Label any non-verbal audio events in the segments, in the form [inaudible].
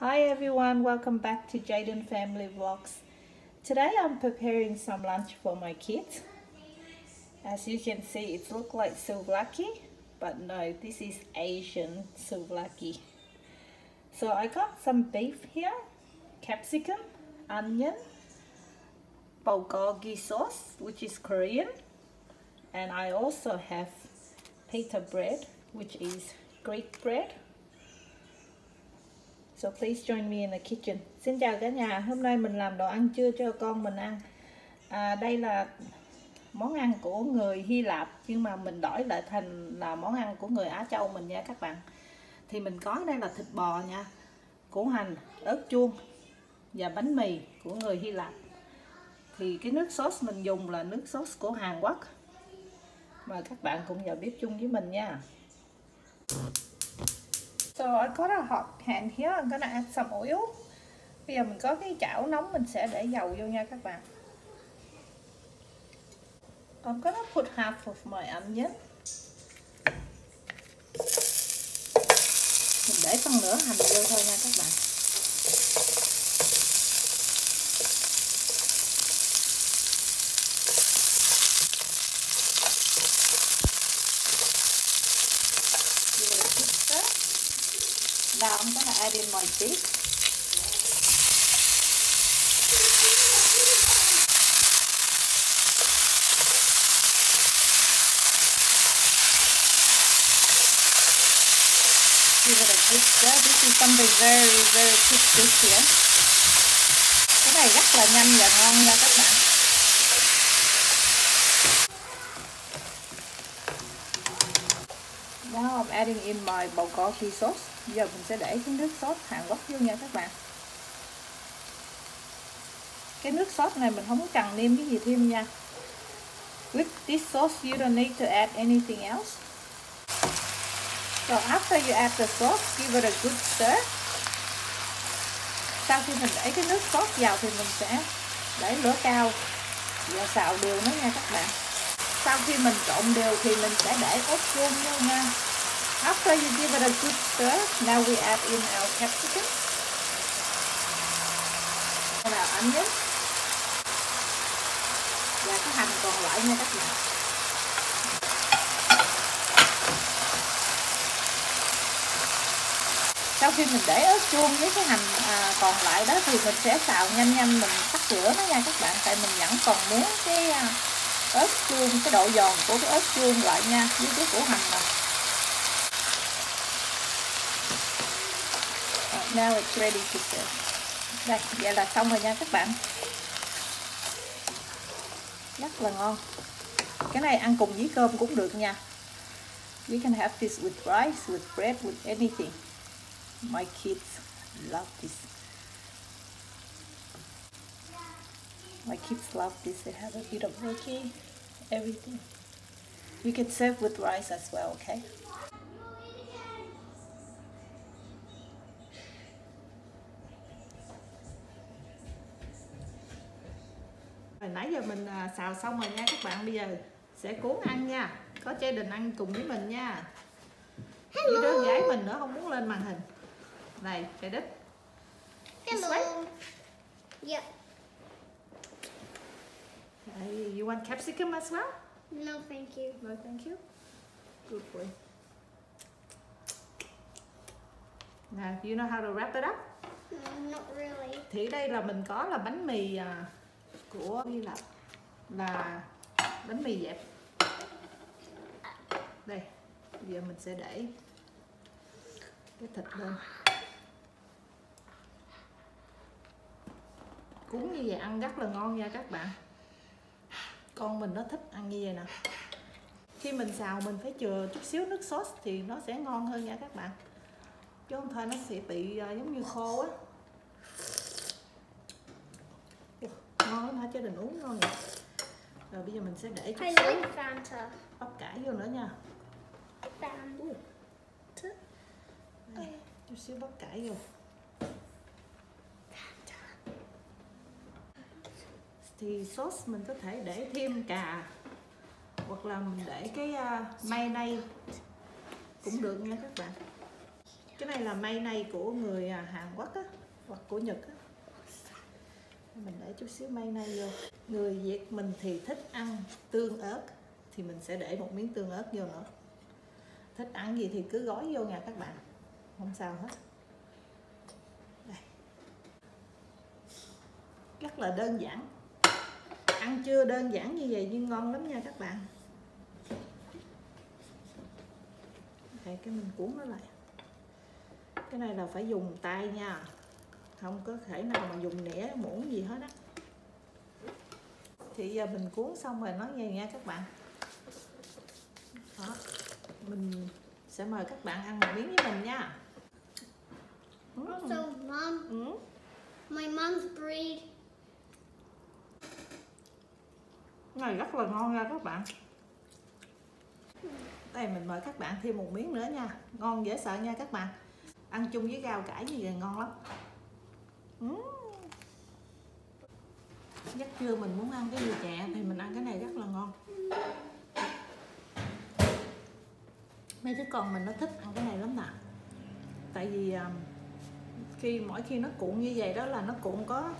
Hi everyone, welcome back to Jaden Family Vlogs. Today I'm preparing some lunch for my kids. As you can see, it looks like souvlaki, but no, this is Asian souvlaki. So I got some beef here, capsicum, onion, bulgogi sauce, which is Korean, and I also have pita bread, which is Greek bread. So please join me in the kitchen. Xin chào cả nhà, hôm nay mình làm đồ ăn trưa cho con mình ăn. À, đây là món ăn của người Hy Lạp nhưng mà mình đổi lại thành là món ăn của người Á Châu mình nha các bạn. Thì mình có đây là thịt bò nha, củ hành, ớt chuông và bánh mì của người Hy Lạp. Thì cái nước sốt mình dùng là nước sốt của Hàn Quốc. Mời các bạn cùng vào bếp chung với mình nha. So I've got a hot pan here. I'm gonna add some oil. Bây giờ mình có cái chảo nóng mình sẽ để dầu vô nha các bạn. I'm gonna put half of my onion. Mình để phần nửa hành vô thôi nha các bạn. Now I'm going to add in my beef. Give it a good stir. This is something very very quick dish here. Cái này rất là nhanh và ngon nha các bạn. Now I'm adding in my bulgogi sauce. Giờ mình sẽ để cái nước sốt Hàn Quốc vô nha các bạn. Cái nước sốt này mình không cần nêm cái gì thêm nha. With this sauce you don't need to add anything else. So after you add the sauce, give it a good stir. Sau khi mình để cái nước sốt vào thì mình sẽ để lửa cao và xào đều nó nha các bạn. Sau khi mình trộn đều thì mình sẽ để ớt chuông vô nha. After you give it a good stir, now we add in our capsicum and our onion và cái hành còn lại nha các bạn. Sau khi mình để ớt chuông với cái hành à, còn lại đó thì mình sẽ xào nhanh nhanh mình tắt lửa nó nha các bạn tại mình vẫn còn muốn cái à, ớt chuông cái độ giòn của cái ớt chuông lại nha với cái củ hành này. Now it's ready to serve. Đây, vậy là xong rồi nha các bạn. Rất là ngon. Cái này ăn cùng với cơm cũng được nha. You can have this with rice, with bread, with anything. My kids love this. My kids love this. They have a bit of veggie, everything. You can serve with rice as well, okay? Giờ mình à, xào xong rồi nha các bạn Bây giờ sẽ cuốn ăn nha Có gia đình ăn cùng với mình nha Với đứa gái mình nữa không muốn lên màn hình Này trái đất Hello. Yeah. Hey, You want capsicum as well? No, thank you. No, thank you Good boy Now, you know how to wrap it up? No, not really. Thì đây là mình có là bánh mì à, của Hy Lạp Là bánh mì dẹp. Đây, giờ mình sẽ để cái thịt lên. Cuốn như vậy ăn rất là ngon nha các bạn. Con mình nó thích ăn như vậy nè. Khi mình xào mình phải chừa chút xíu nước sốt thì nó sẽ ngon hơn nha các bạn. Chứ không thôi nó sẽ bị à, giống như khô á. Ngon hả cho đình uống ngon vậy rồi bây giờ mình sẽ để chút xíu. bắp cải vô nữa nha. Đây, chút xíu bắp cải vô. Thì sauce mình có thể để thêm cà hoặc là mình để cái uh, mayonnaise cũng được nha các bạn. Cái này là may này của người à, Hàn Quốc á hoặc của Nhật á mình để chút xíu mayonnaise vô. Người Việt mình thì thích ăn tương ớt, thì mình sẽ để một miếng tương ớt vô nữa. Thích ăn gì thì cứ gói vô nha các bạn. Không sao hết. Đây. Rất là đơn giản. Ăn chưa đơn giản như vậy nhưng ngon lắm nha các bạn. Đây cái mình cuốn nó lại. Cái này là phải dùng tay nha không có thể nào mà dùng nĩa muỗng gì hết á thì giờ mình cuốn xong rồi nói nghe nha các bạn đó mình sẽ mời các bạn ăn một miếng với mình nha. Also, mom, Ừ. my mom's breed. này rất là ngon nha các bạn đây mình mời các bạn thêm một miếng nữa nha ngon dễ sợ nha các bạn ăn chung với rau cải như vậy ngon lắm. Giấc trưa mình muốn ăn cái gì chè thì mình ăn cái này rất là ngon mấy đứa con mình nó thích ăn cái này lắm nè tại vì à, khi mỗi khi nó cuộn như vậy đó là nó cuộn có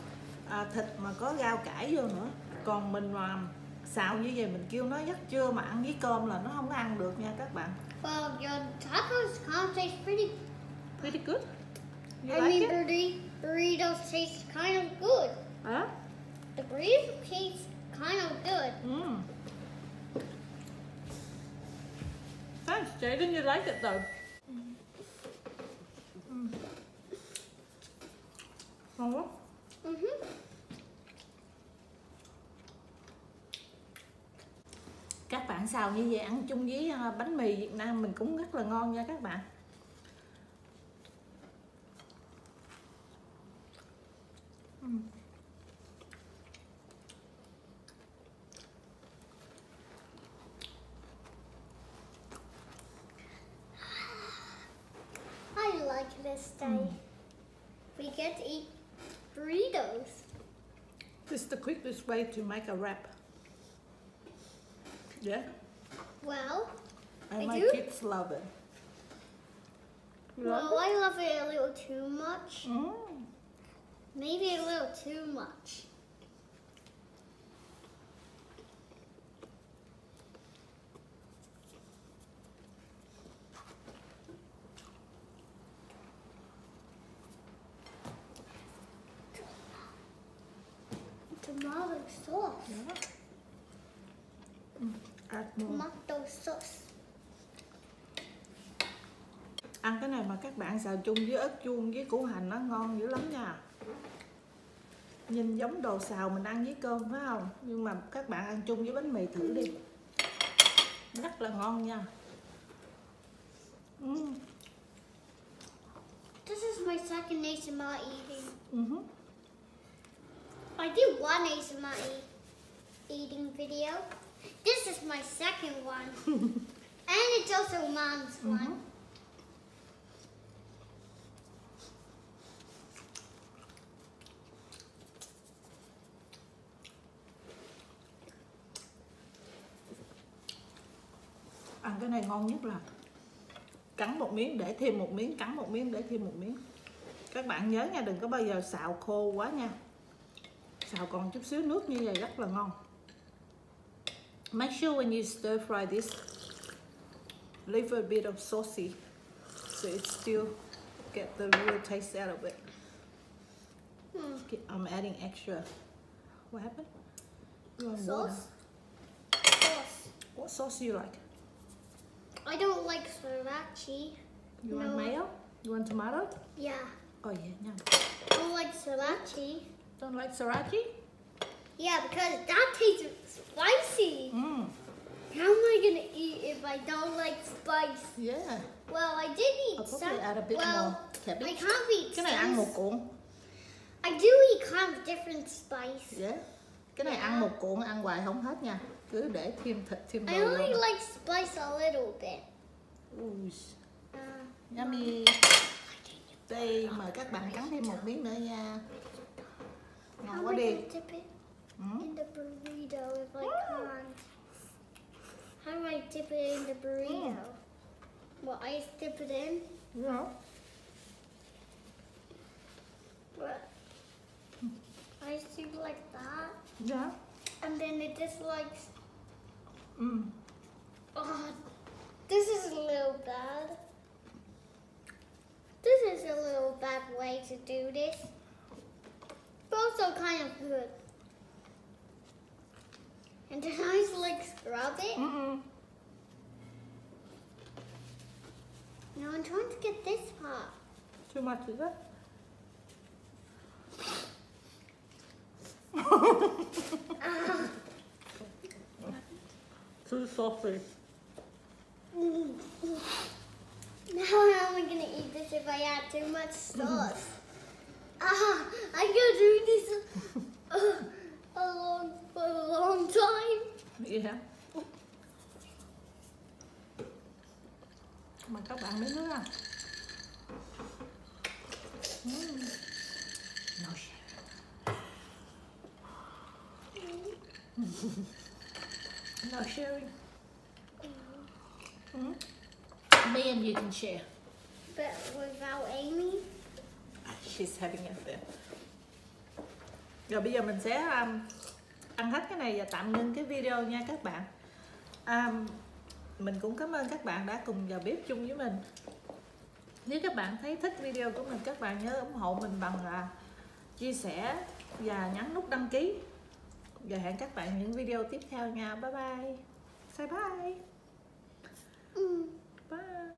à, thịt mà có rau cải vô nữa còn mình mà xào như vậy mình kêu nó giấc trưa mà ăn với cơm là nó không có ăn được nha các bạn Well, your tacos kind of taste pretty. pretty good you I like mean, it? burri- burritos taste kind of good. Hả? The burritos taste kind of good. Mm. Thanks, Jaden. You like it though. Mm. Mm-hmm. Các bạn xào như vậy ăn chung với à, bánh mì Việt Nam mình cũng rất là ngon nha các bạn. Mm. I like this day. We get to eat burritos. This is the quickest way to make a wrap. Yeah, Well, and I my do. kids love it. Love well, I love it a little too much. Mm. Maybe a little too much. Tomato sauce. Yeah. Mm. Add more. Tomato sauce. ăn cái này mà các bạn xào chung với ớt chuông với củ hành nó ngon dữ lắm nha nhìn giống đồ xào mình ăn với cơm phải không nhưng mà các bạn ăn chung với bánh mì thử đi rất là ngon nha mm. This is my second ASMR eating. mhm. I did one ASMR e- eating video. This is my second one. [laughs] and it's also mom's one. Mhm. ăn cái này ngon nhất là cắn một miếng để thêm một miếng cắn một miếng để thêm một miếng các bạn nhớ nha đừng có bao giờ xào khô quá nha xào còn chút xíu nước như vậy rất là ngon make sure when you stir fry this leave a bit of saucy so it still get the real taste out of it I'm adding extra what happened? Sauce? Sauce. what sauce do you like I don't like sriracha. you want mayo you want tomato Yeah. oh yeah yum. I don't like sriracha. don't like sriracha Yeah, because that tastes spicy. mm. How am I gonna eat if I don't like spice? yeah Well, I did eat I'll some. probably add a bit well, more I can't eat cái này ăn some. một cuộn I do eat kind of different spice. yeah cái này ăn một cuộn ăn hoài không hết nha cứ để thêm thịt thêm I only vô. like spice a little bit. Ooh. Uh, yummy. Đây mời các bạn cắn thêm một miếng nữa nha. Ngon quá đi. Hmm? In the burrito if I can't. How do I dip it in the burrito? Hmm. Well, I dip it in? Yeah. But I dip like that. Yeah. And then it just likes ừ. oh, this is a little bad. This is a little bad way to do this, but also kind of good. And then I just like scrub it. Ừ, ừ. Now I'm trying to get this part. too much is it [laughs] too saucy Now how am I gonna eat this if I add too much sauce? [laughs] ah, I could do this uh, a long, for a long time. dạ mà các bạn biết nữa à Mm. no share [laughs] [laughs] no sharing Mm. me and you can share But without Amy, She's having it there. Rồi bây giờ mình sẽ um, ăn hết cái này và tạm ngưng cái video nha các bạn. Um, mình cũng cảm ơn các bạn đã cùng vào bếp chung với mình. Nếu các bạn thấy thích video của mình các bạn nhớ ủng hộ mình bằng là chia sẻ và nhấn nút đăng ký. Và hẹn các bạn những video tiếp theo nha. Bye bye. Say bye. mm, Bye.